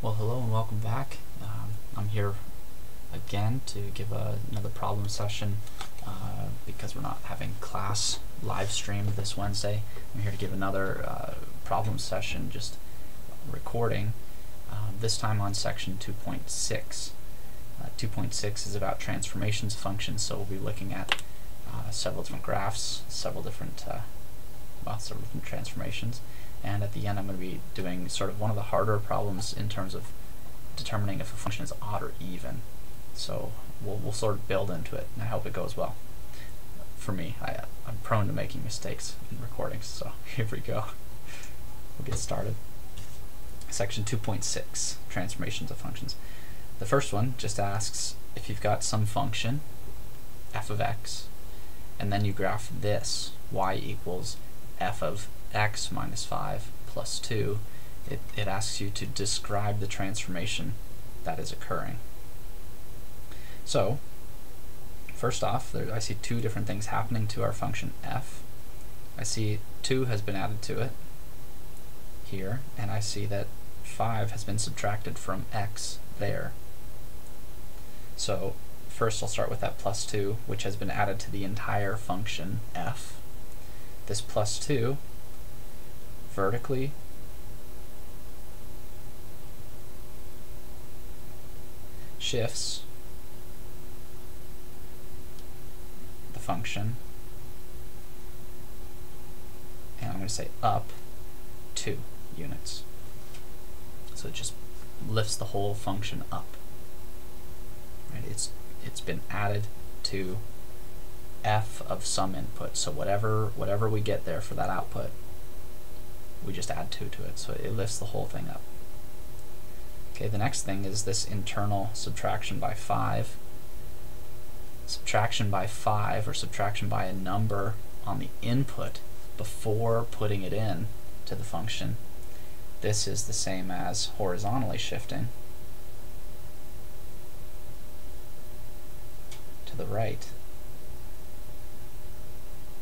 Well, hello and welcome back. Um, I'm here again to give a, another problem session uh, because we're not having class live stream this Wednesday. I'm here to give another uh, problem session, just recording, um, this time on section 2.6. Uh, 2.6 is about transformations functions, so we'll be looking at uh, several different graphs, several different, uh, well, several different transformations and at the end I'm going to be doing sort of one of the harder problems in terms of determining if a function is odd or even. So we'll, we'll sort of build into it, and I hope it goes well. For me, I, I'm prone to making mistakes in recordings, so here we go. We'll get started. Section 2.6, transformations of functions. The first one just asks if you've got some function, f of x, and then you graph this, y equals f of x minus 5 plus 2, it, it asks you to describe the transformation that is occurring. So, first off, there, I see two different things happening to our function f. I see 2 has been added to it here, and I see that 5 has been subtracted from x there. So, first I'll start with that plus 2, which has been added to the entire function f. This plus 2 vertically shifts the function and I'm going to say up 2 units. So it just lifts the whole function up. Right? It's it's been added to f of some input. So whatever whatever we get there for that output, we just add 2 to it, so it lifts the whole thing up. Okay, the next thing is this internal subtraction by 5. Subtraction by 5, or subtraction by a number on the input before putting it in to the function. This is the same as horizontally shifting to the right.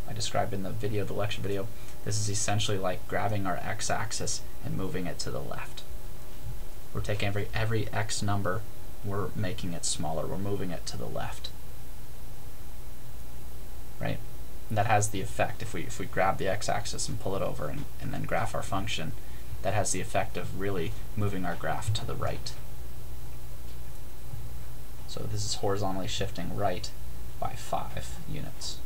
I described in the video, the lecture video, this is essentially like grabbing our x-axis and moving it to the left. We're taking every, every x number, we're making it smaller, we're moving it to the left. Right? And that has the effect, if we, if we grab the x-axis and pull it over and, and then graph our function, that has the effect of really moving our graph to the right. So this is horizontally shifting right by 5 units.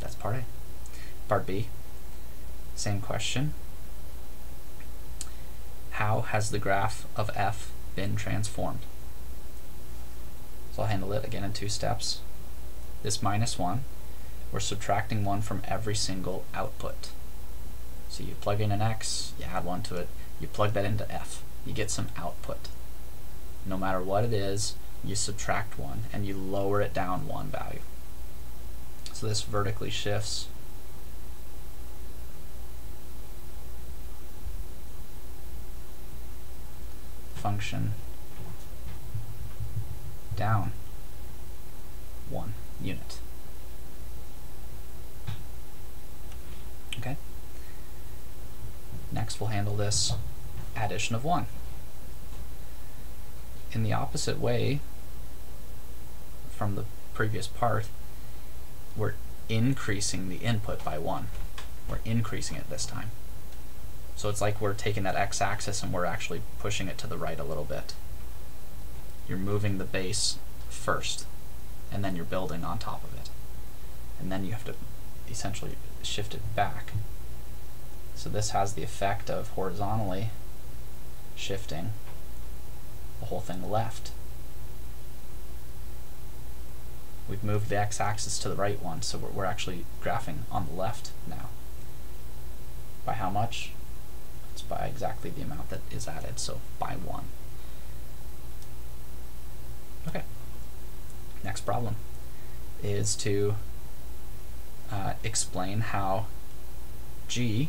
That's part A. Part B, same question. How has the graph of f been transformed? So I'll handle it again in two steps. This minus 1, we're subtracting 1 from every single output. So you plug in an x, you add 1 to it, you plug that into f, you get some output. No matter what it is, you subtract 1 and you lower it down one value. So this vertically shifts. Function down one unit. Okay. Next we'll handle this addition of 1. In the opposite way from the previous part, we're increasing the input by one. We're increasing it this time. So it's like we're taking that x-axis and we're actually pushing it to the right a little bit. You're moving the base first, and then you're building on top of it. And then you have to essentially shift it back. So this has the effect of horizontally shifting the whole thing left. We've moved the x-axis to the right one, so we're, we're actually graphing on the left now. By how much? It's by exactly the amount that is added, so by 1. Okay. Next problem is to uh, explain how g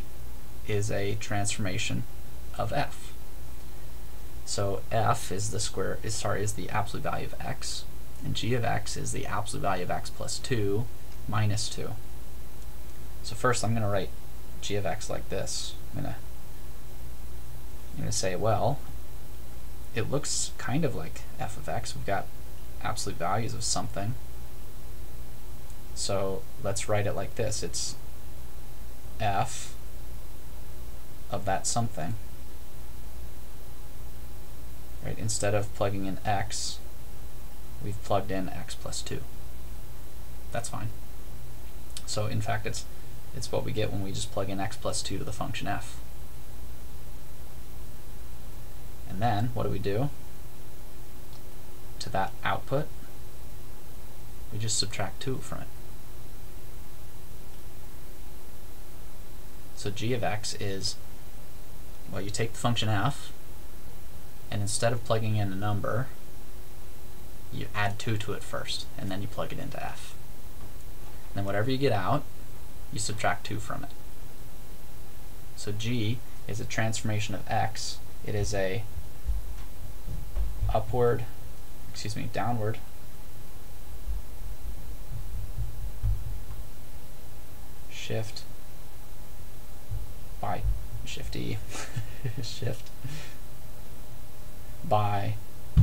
is a transformation of f. So f is the square is sorry is the absolute value of x and g of x is the absolute value of x plus 2 minus 2. So first I'm going to write g of x like this. I'm going to I'm going to say, well, it looks kind of like f of x. We've got absolute values of something. So let's write it like this. It's f of that something. Right, instead of plugging in x, we've plugged in x plus 2. That's fine. So in fact, it's it's what we get when we just plug in x plus 2 to the function f. And then, what do we do? To that output, we just subtract 2 from it. So g of x is, well, you take the function f, and instead of plugging in a number, you add 2 to it first, and then you plug it into f. Then whatever you get out, you subtract 2 from it. So g is a transformation of x. It is a upward, excuse me, downward shift by shift E shift by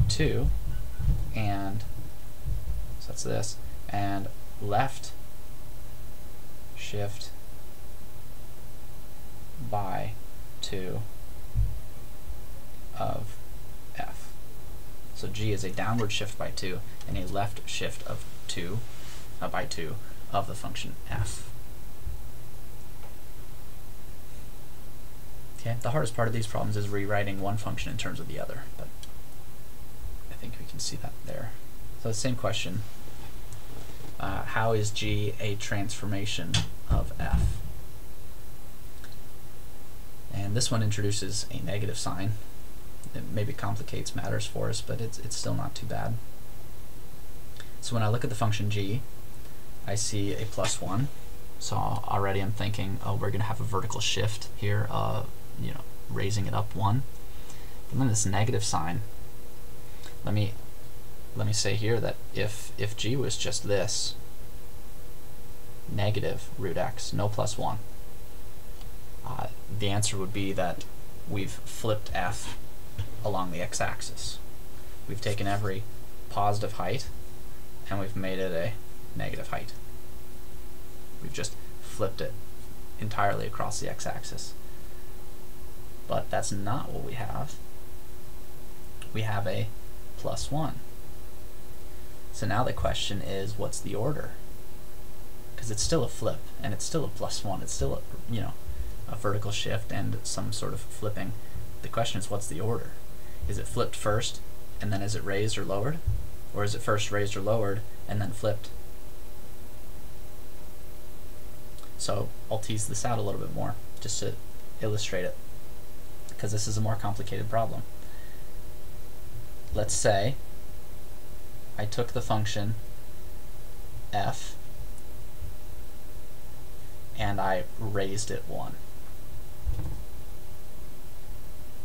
2 and so that's this and left shift by 2 of f. So g is a downward shift by 2 and a left shift of 2 uh, by 2 of the function f. Okay, the hardest part of these problems is rewriting one function in terms of the other, but think we can see that there. So the same question, uh, how is g a transformation of f? And this one introduces a negative sign. It maybe complicates matters for us, but it's, it's still not too bad. So when I look at the function g, I see a plus 1. So already I'm thinking, oh, we're going to have a vertical shift here, uh, you know, raising it up 1. But then this negative sign, let me let me say here that if if g was just this, negative root x, no plus 1, uh, the answer would be that we've flipped f along the x-axis. We've taken every positive height and we've made it a negative height. We've just flipped it entirely across the x-axis. But that's not what we have. We have a plus 1. So now the question is, what's the order? Because it's still a flip, and it's still a plus 1. It's still, a, you know, a vertical shift and some sort of flipping. The question is, what's the order? Is it flipped first, and then is it raised or lowered? Or is it first raised or lowered, and then flipped? So I'll tease this out a little bit more, just to illustrate it, because this is a more complicated problem. Let's say I took the function f and I raised it 1.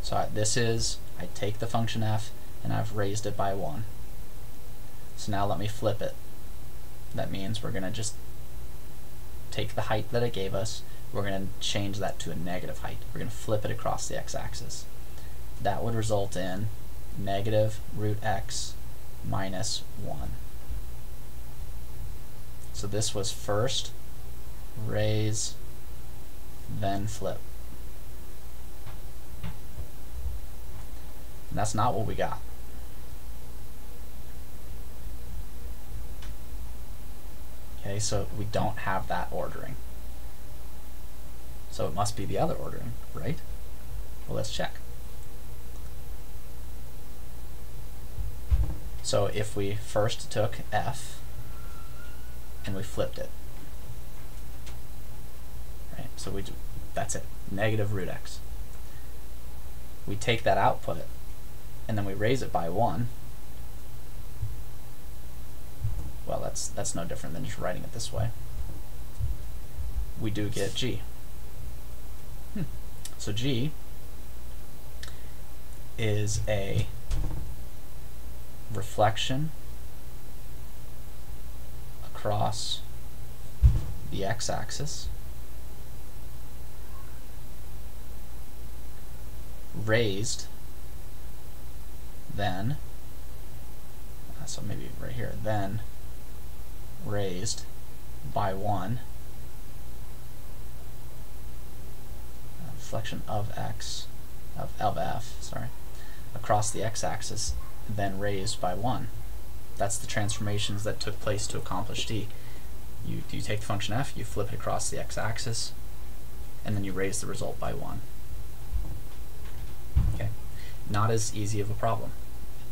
So this is, I take the function f and I've raised it by 1. So now let me flip it. That means we're going to just take the height that it gave us, we're going to change that to a negative height. We're going to flip it across the x-axis. That would result in negative root x minus 1. So this was first raise, then flip. And that's not what we got. Okay, so we don't have that ordering. So it must be the other ordering, right? Well, let's check. So if we first took f and we flipped it, right? So we that's it, negative root x. We take that output and then we raise it by 1. Well, that's that's no different than just writing it this way. We do get g. Hmm. So g is a reflection across the x-axis. Raised, then, uh, so maybe right here, then raised by 1, uh, reflection of x, of, of f, sorry, across the x-axis, then raised by 1. That's the transformations that took place to accomplish d. You, you take the function f, you flip it across the x-axis, and then you raise the result by 1. Okay, Not as easy of a problem.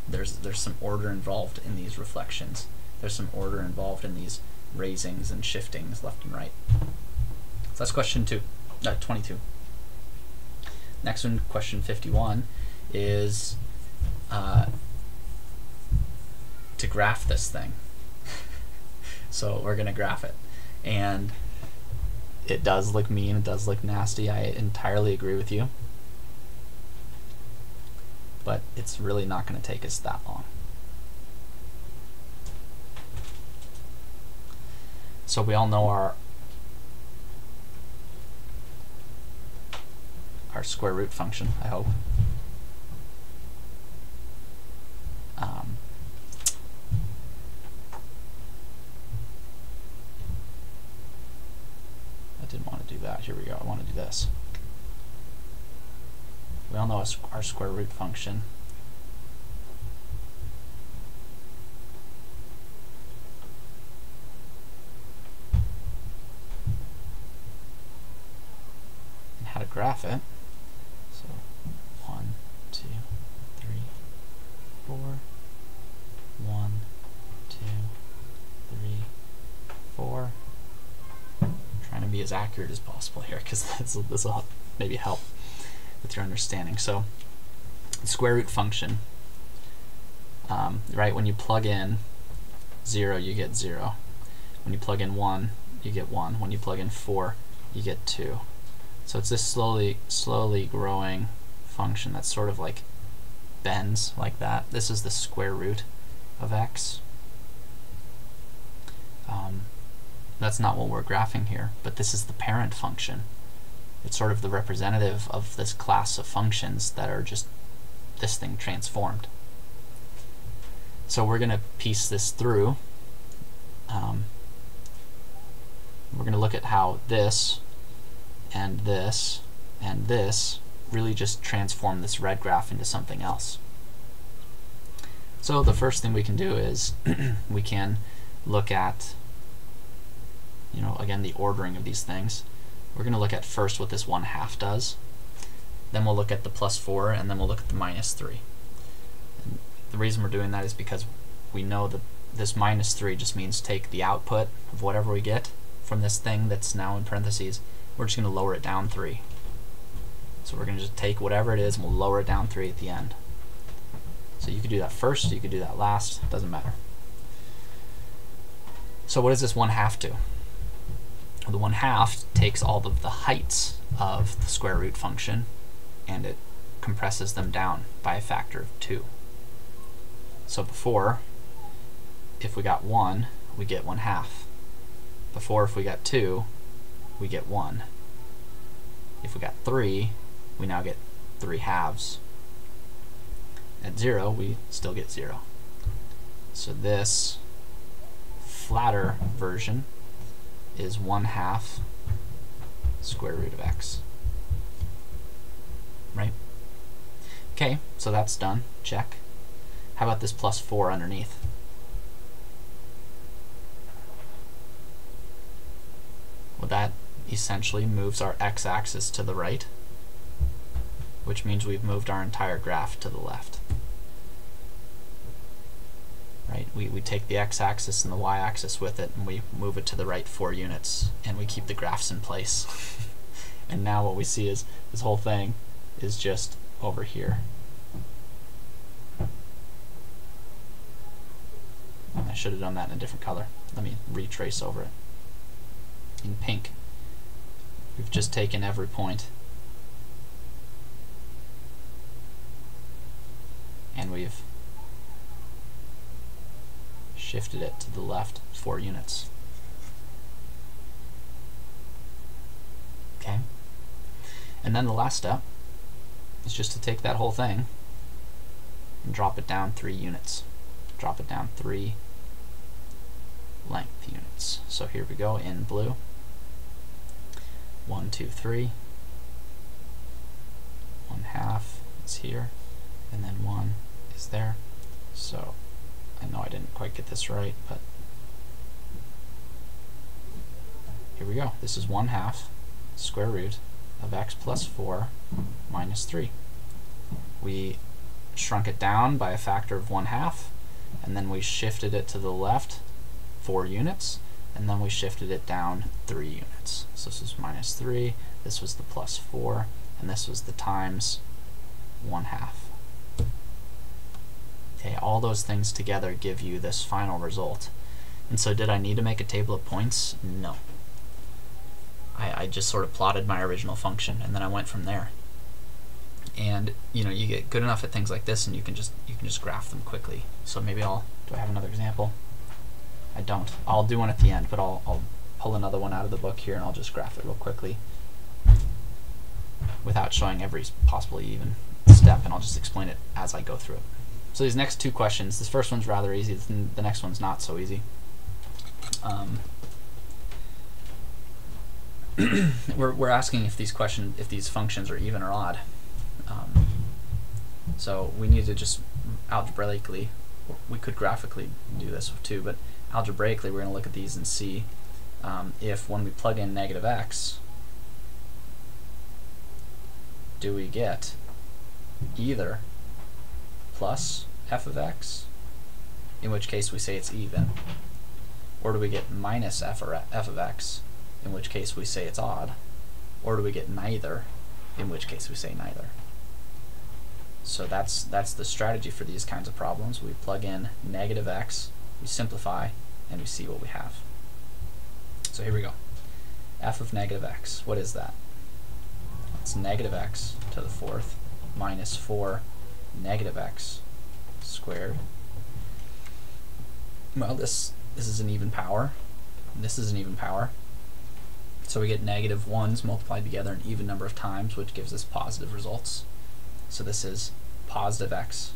There's, there's some order involved in these reflections. There's some order involved in these raisings and shiftings left and right. So that's question two, uh, 22. Next one, question 51, is uh, to graph this thing. so we're going to graph it. And it does look mean, it does look nasty, I entirely agree with you. But it's really not going to take us that long. So we all know our our square root function, I hope. Um, I didn't want to do that. Here we go. I want to do this. We all know our square root function. And how to graph it. So, one, two, three, four, one, two, three, four. I'm trying to be as accurate as possible here because this will maybe help with your understanding. So, square root function, um, right? When you plug in 0, you get 0. When you plug in 1, you get 1. When you plug in 4, you get 2. So it's this slowly, slowly growing function that sort of like bends like that. This is the square root of x. Um, that's not what we're graphing here, but this is the parent function. It's sort of the representative of this class of functions that are just this thing transformed. So we're going to piece this through. Um, we're going to look at how this and this and this really just transform this red graph into something else. So the first thing we can do is we can look at, you know, again, the ordering of these things. We're going to look at first what this 1 half does, then we'll look at the plus 4, and then we'll look at the minus 3. And the reason we're doing that is because we know that this minus 3 just means take the output of whatever we get from this thing that's now in parentheses, we're just going to lower it down 3. So we're going to just take whatever it is and we'll lower it down 3 at the end. So you could do that first, you could do that last, it doesn't matter. So what does this 1 half do? The 1 half takes all of the heights of the square root function and it compresses them down by a factor of 2. So before, if we got 1, we get 1 half. Before, if we got 2, we get 1. If we got 3, we now get 3 halves. At 0, we still get 0. So this flatter version is 1 half square root of x. Right? Okay, so that's done. Check. How about this plus 4 underneath? Well, that essentially moves our x-axis to the right, which means we've moved our entire graph to the left right? We, we take the x-axis and the y-axis with it and we move it to the right four units and we keep the graphs in place. and now what we see is this whole thing is just over here. I should have done that in a different color. Let me retrace over it. In pink, we've just taken every point and we've shifted it to the left four units. Okay? And then the last step is just to take that whole thing and drop it down three units. Drop it down three length units. So here we go in blue. One, two, three. One half is here, and then one is there. So I know I didn't quite get this right, but here we go. This is one half square root of x plus 4 minus 3. We shrunk it down by a factor of 1 half, and then we shifted it to the left 4 units, and then we shifted it down 3 units. So this is minus 3, this was the plus 4, and this was the times 1 half. Okay, all those things together give you this final result. And so did I need to make a table of points? No. I, I just sort of plotted my original function and then I went from there. And you know, you get good enough at things like this and you can just you can just graph them quickly. So maybe I'll do I have another example? I don't. I'll do one at the end, but I'll, I'll pull another one out of the book here and I'll just graph it real quickly without showing every possible even step and I'll just explain it as I go through it. So these next two questions, this first one's rather easy, the next one's not so easy. Um, we're, we're asking if these question if these functions are even or odd. Um, so we need to just algebraically, we could graphically do this too, but algebraically we're going to look at these and see um, if when we plug in negative x, do we get either plus f of x, in which case we say it's even, or do we get minus f, or f of x, in which case we say it's odd, or do we get neither, in which case we say neither. So that's that's the strategy for these kinds of problems. We plug in negative x, we simplify, and we see what we have. So here we go. f of negative x, what is that? It's negative x to the fourth minus 4 negative x squared. Well, this this is an even power. This is an even power. So we get negative 1s multiplied together an even number of times, which gives us positive results. So this is positive x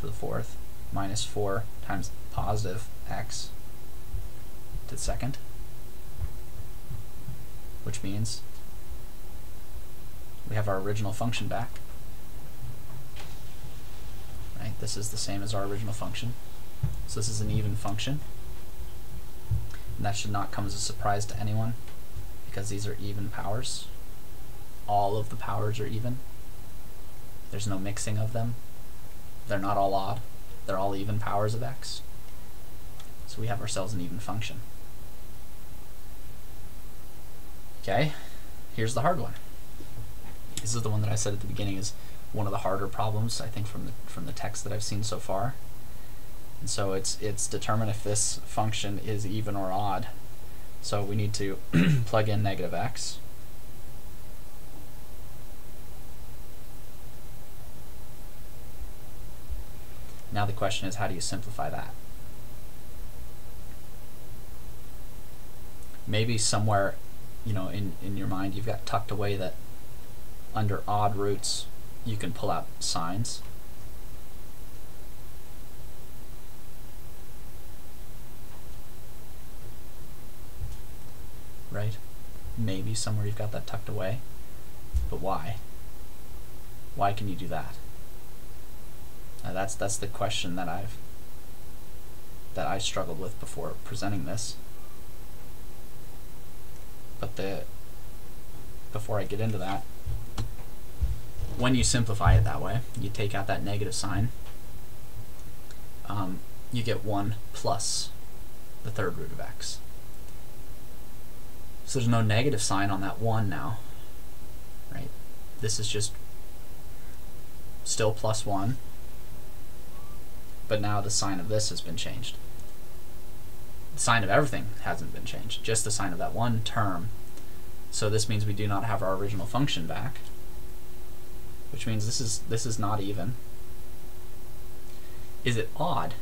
to the fourth minus 4 times positive x to the second, which means we have our original function back. This is the same as our original function. So this is an even function. And that should not come as a surprise to anyone because these are even powers. All of the powers are even. There's no mixing of them. They're not all odd. They're all even powers of x. So we have ourselves an even function. Okay, here's the hard one. This is the one that I said at the beginning is one of the harder problems I think from the from the text that I've seen so far. And so it's it's determine if this function is even or odd so we need to plug in negative x. Now the question is how do you simplify that? Maybe somewhere, you know, in, in your mind you've got tucked away that under odd roots you can pull out signs. right? Maybe somewhere you've got that tucked away. But why? Why can you do that? Uh, that's that's the question that I've that I struggled with before presenting this. But the before I get into that, when you simplify it that way, you take out that negative sign, um, you get 1 plus the third root of x. So there's no negative sign on that 1 now, right? This is just still plus 1, but now the sign of this has been changed. The sign of everything hasn't been changed, just the sign of that one term. So this means we do not have our original function back, which means this is this is not even. Is it odd?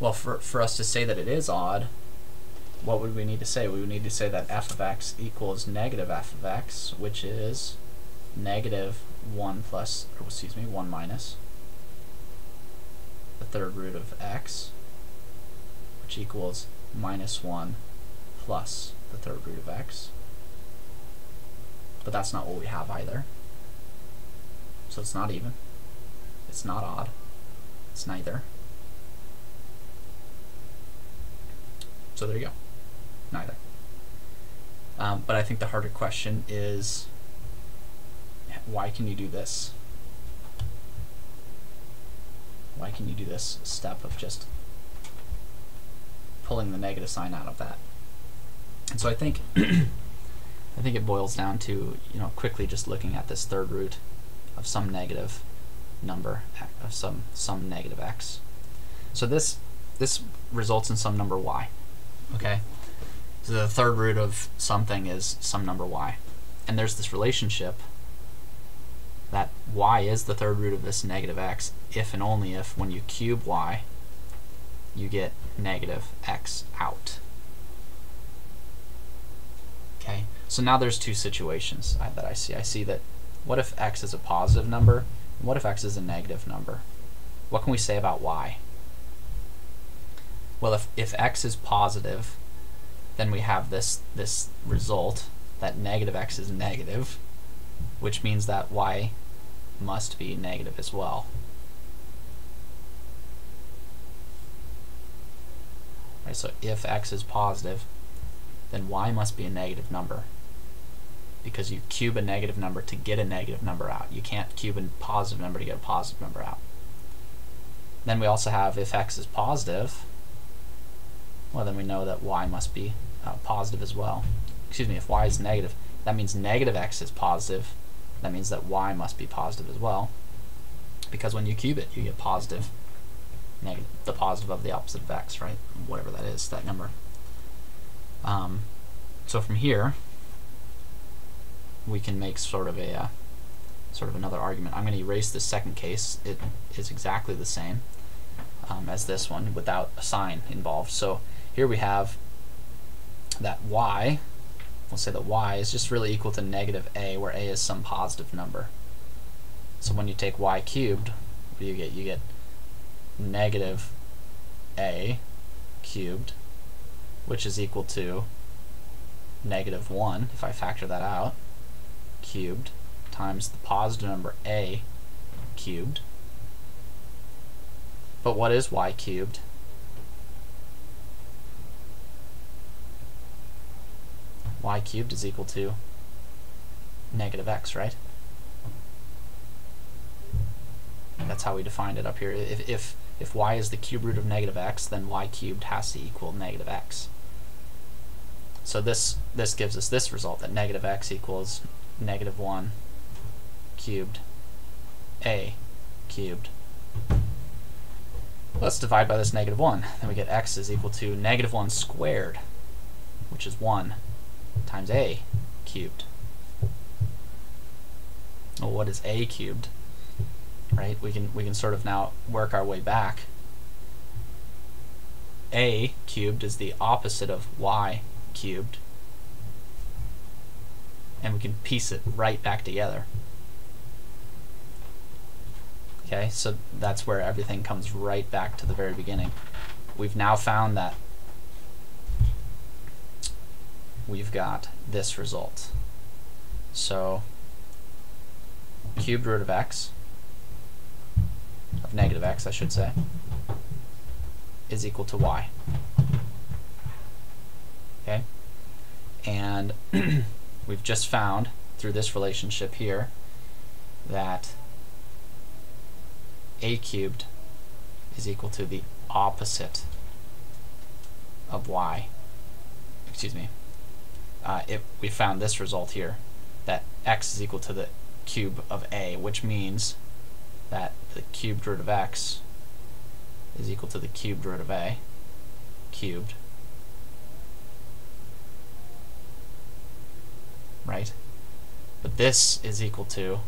Well, for, for us to say that it is odd, what would we need to say? We would need to say that f of x equals negative f of x, which is negative 1 plus, or excuse me, 1 minus the third root of x, which equals minus 1 plus the third root of x. But that's not what we have either. So it's not even. It's not odd. It's neither. So there you go. Neither. Um, but I think the harder question is why can you do this? Why can you do this step of just pulling the negative sign out of that? And so I think I think it boils down to you know quickly just looking at this third root of some negative number of some some negative x. So this this results in some number y. Okay, so the third root of something is some number y, and there's this relationship that y is the third root of this negative x if and only if when you cube y you get negative x out. Okay, so now there's two situations that I see. I see that what if x is a positive number and what if x is a negative number? What can we say about y? Well, if, if x is positive, then we have this, this result that negative x is negative, which means that y must be negative as well. Right, so if x is positive, then y must be a negative number because you cube a negative number to get a negative number out. You can't cube a positive number to get a positive number out. Then we also have if x is positive, well then we know that y must be uh, positive as well. Excuse me, if y is negative, that means negative x is positive, that means that y must be positive as well, because when you cube it, you get positive, negative, the positive of the opposite of x, right? Whatever that is, that number. Um, so from here, we can make sort of a uh, sort of another argument. I'm going to erase this second case. It is exactly the same um, as this one without a sign involved. So here we have that y we'll say that y is just really equal to negative a, where a is some positive number. So when you take y cubed, what do you get? You get negative a cubed, which is equal to negative 1, if I factor that out, cubed, times the positive number a cubed. But what is y cubed? y cubed is equal to negative x, right? That's how we defined it up here. If, if, if y is the cube root of negative x, then y cubed has to equal negative x. So this, this gives us this result, that negative x equals negative 1 cubed a cubed. Let's divide by this negative 1. Then we get x is equal to negative 1 squared, which is 1 times a cubed. Well, what is a cubed? Right? We can we can sort of now work our way back. a cubed is the opposite of y cubed. And we can piece it right back together. Okay, so that's where everything comes right back to the very beginning. We've now found that we've got this result. So cubed root of x, of negative x I should say, is equal to y. Okay? And we've just found through this relationship here that a cubed is equal to the opposite of y. Excuse me, uh, it, we found this result here, that x is equal to the cube of a, which means that the cubed root of x is equal to the cubed root of a, cubed, right? But this is equal to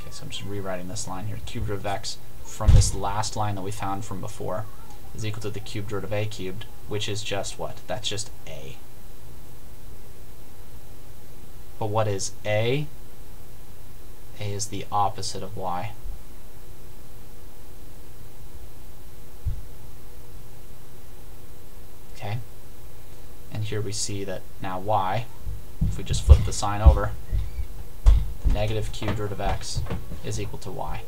Okay, so I'm just rewriting this line here. Cubed root of x from this last line that we found from before is equal to the cubed root of a cubed, which is just what? That's just a. But what is A? A is the opposite of Y. Okay? And here we see that now Y, if we just flip the sign over, the negative cubed root of x is equal to y.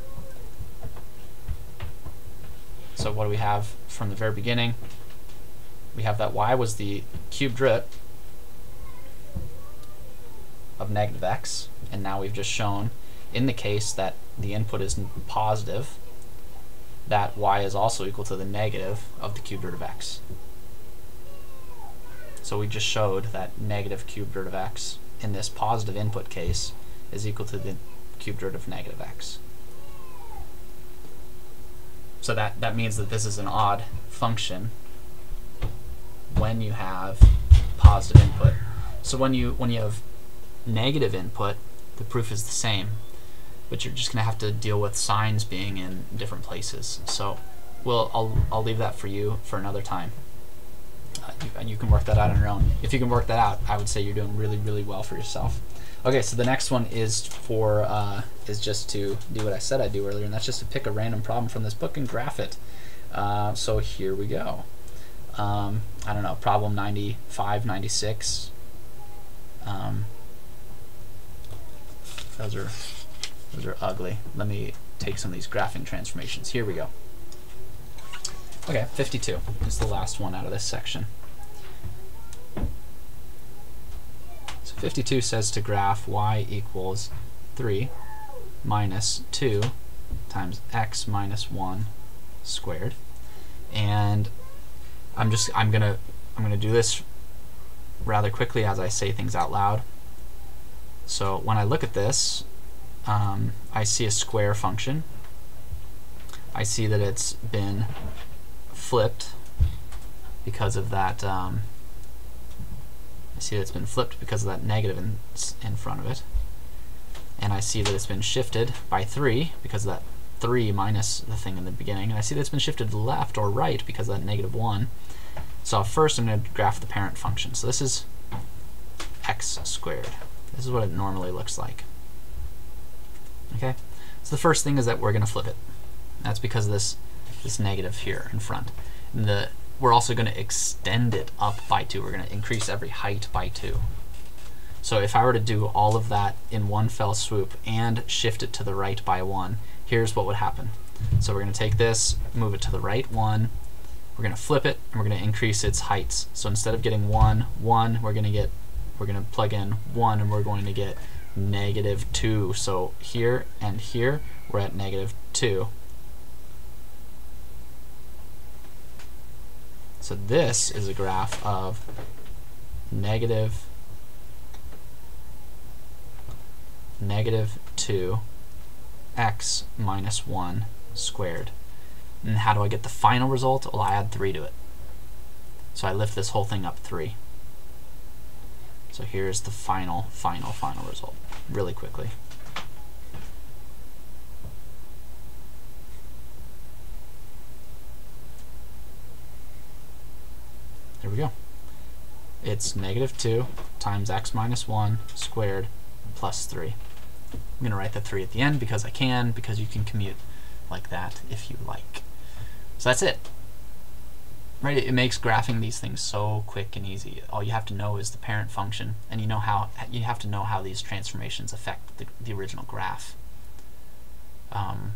So what do we have from the very beginning? We have that y was the cubed root of negative x, and now we've just shown in the case that the input is positive, that y is also equal to the negative of the cubed root of x. So we just showed that negative cubed root of x in this positive input case is equal to the cubed root of negative x. So that, that means that this is an odd function when you have positive input. So when you when you have negative input, the proof is the same, but you're just going to have to deal with signs being in different places. So we'll I'll I'll leave that for you for another time. You, and you can work that out on your own. If you can work that out, I would say you're doing really really well for yourself. Okay, so the next one is for uh, is just to do what I said I'd do earlier, and that's just to pick a random problem from this book and graph it. Uh, so here we go. Um, I don't know, problem 95, 96. Um, those are those are ugly. Let me take some of these graphing transformations. Here we go. Okay, 52 is the last one out of this section. 52 says to graph y equals 3 minus 2 times x minus 1 squared. And I'm just I'm gonna I'm gonna do this rather quickly as I say things out loud. So when I look at this, um, I see a square function. I see that it's been flipped because of that um, I see that it's been flipped because of that negative in, in front of it. And I see that it's been shifted by 3 because of that 3 minus the thing in the beginning. And I see that it's been shifted left or right because of that negative 1. So first I'm going to graph the parent function. So this is x squared. This is what it normally looks like. Okay? So the first thing is that we're going to flip it. That's because of this, this negative here in front. And the we're also going to extend it up by 2. We're going to increase every height by 2. So if I were to do all of that in one fell swoop and shift it to the right by 1, here's what would happen. So we're going to take this, move it to the right 1, we're going to flip it, and we're going to increase its heights. So instead of getting 1, 1, we're going to get, we're going to plug in 1, and we're going to get negative 2. So here and here, we're at negative 2. So this is a graph of negative, negative 2 x minus 1 squared. And how do I get the final result? Well, I add 3 to it. So I lift this whole thing up 3. So here's the final, final, final result, really quickly. There we go. It's negative 2 times x minus 1 squared plus 3. I'm going to write the 3 at the end because I can, because you can commute like that if you like. So that's it. Right, it makes graphing these things so quick and easy. All you have to know is the parent function, and you know how you have to know how these transformations affect the, the original graph. Um,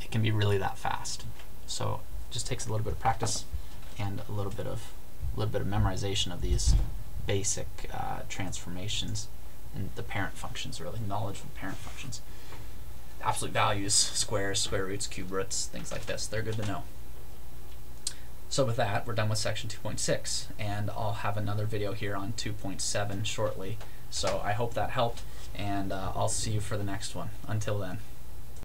it can be really that fast. So it just takes a little bit of practice and a little bit of a little bit of memorization of these basic uh, transformations and the parent functions, really knowledge of parent functions. Absolute values, squares, square roots, cube roots, things like this. They're good to know. So with that, we're done with section 2.6, and I'll have another video here on 2.7 shortly. So I hope that helped, and uh, I'll see you for the next one. Until then.